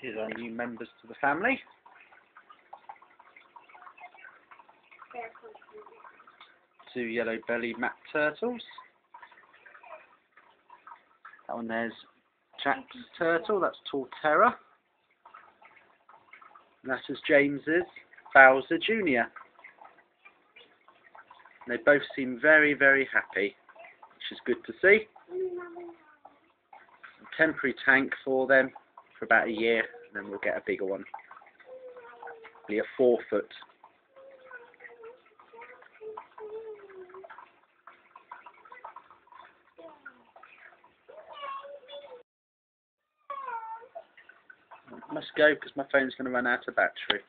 Here's our new members to the family. Two yellow-bellied map turtles. That one there's Jack's turtle. That's Torterra. And that is James's Bowser Jr. They both seem very, very happy, which is good to see. Temporary tank for them for about a year, and then we'll get a bigger one. Be a four foot. I must go because my phone's going to run out of battery.